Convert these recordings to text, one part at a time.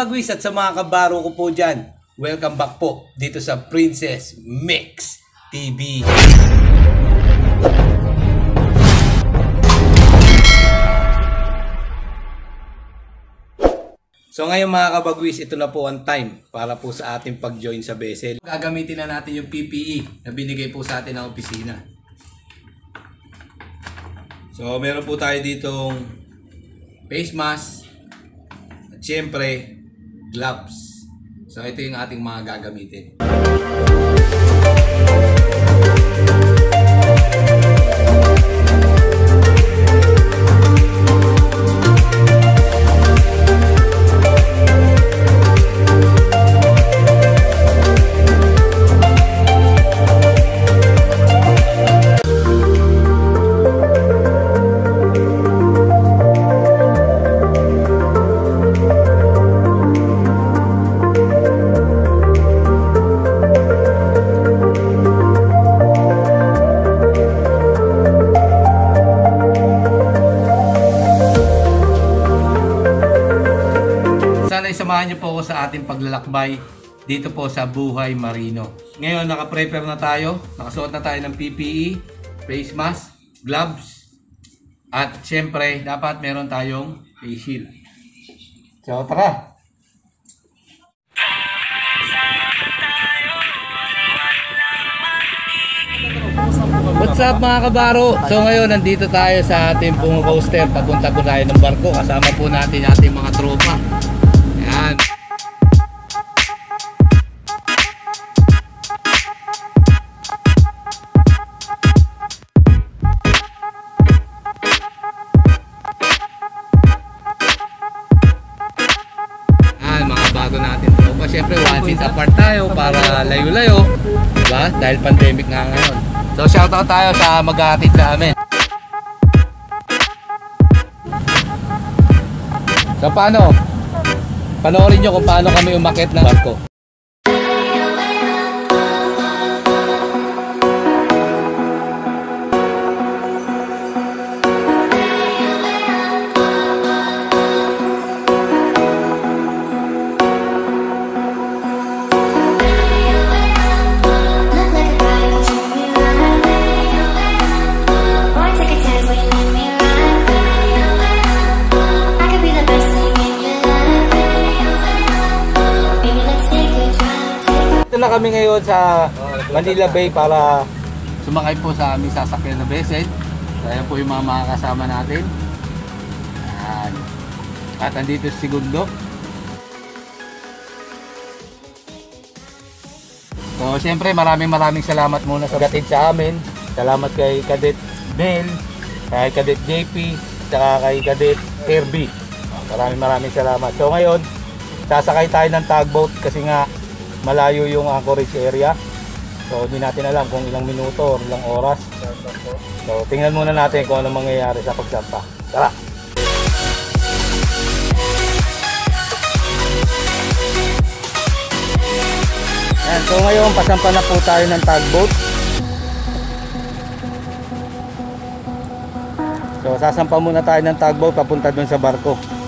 kabagwis at sa mga kabaro ko po dyan? Welcome back po dito sa Princess Mix TV. So ngayon mga kabagwis, ito na po ang time para po sa ating pag-join sa vessel. Gagamitin na natin yung PPE na binigay po sa atin ng opisina. So meron po tayo ditong face mask at syempre gloves. So ito yung ating mga gagamitin. Po ako sa ating paglalakbay dito po sa Buhay Marino. Ngayon, naka-prepare na tayo. Nakasuot na tayo ng PPE, face mask, gloves, at syempre, dapat meron tayong face shield. So, tara! What's up mga kabaro? So ngayon nandito tayo sa ating pong coaster. Papunta po tayo ng barko. Kasama po natin ating mga tropa. Yan. Bago natin tropa. Siyempre, one feet apart tayo para layo-layo. Diba? Dahil pandemic nga ngayon. So, shoutout tayo sa maghahatid sa amin. So, paano? Panoorin nyo kung paano kami umakit ng barko. Ngayon sa Manila Bay para sumakay po sa aming sasakyan na vessel. Kaya po yung mga makakasama natin. Yan. At andito si Gundo. So, siyempre maraming maraming salamat muna sa gatid sa amin. Salamat kay Cadet Mel, kay Cadet JP, saka kay Cadet Kirby. Maraming maraming salamat. So, ngayon, sasakay tayo ng tugboat kasi nga malayo yung anchorage area. So hindi natin alam kung ilang minuto or ilang oras. So tingnan muna natin kung ano mangyayari sa pagsampa. Tara! Yan, so ngayon pasampa na po tayo ng tugboat. So sasampa muna tayo ng tugboat papunta dun sa barko.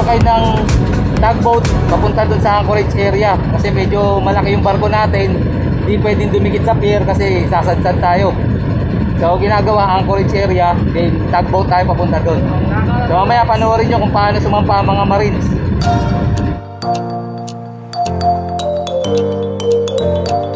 Sumakay ng tugboat papunta doon sa Anchorage area kasi medyo malaki yung barko natin. Hindi pwedeng dumikit sa pier kasi sasadsan tayo. So ginagawa Anchorage area, then tugboat tayo papunta doon. So mamaya panoorin nyo kung paano sumampa mga marines. makatutungayan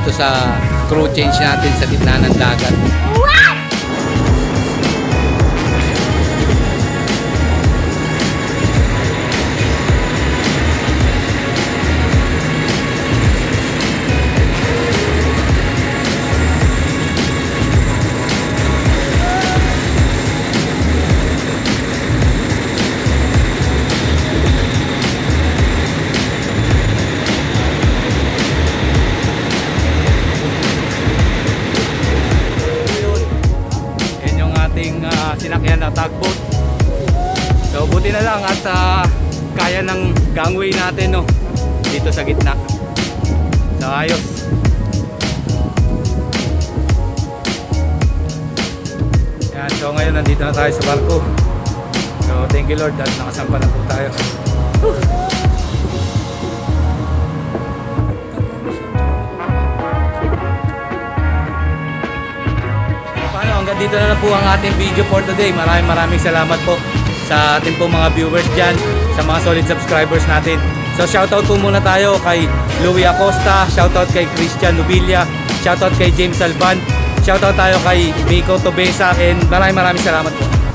dito sa crew change natin sa gitna ng dagat. Tugboat. So buti na lang at ah, kaya ng gangway natin no dito sa gitna. So ayos. Yan, so ngayon nandito na tayo sa barko. So thank you Lord at nakasampa na po tayo. Paano, hanggang dito na lang po ang ating video for today. Maraming maraming salamat po sa ating po mga viewers dyan, sa mga solid subscribers natin. So shoutout po muna tayo kay Louie Acosta, shoutout kay Christian Nubilia, shoutout kay James Alban, shoutout tayo kay Miko Tobesa, and maraming maraming salamat po.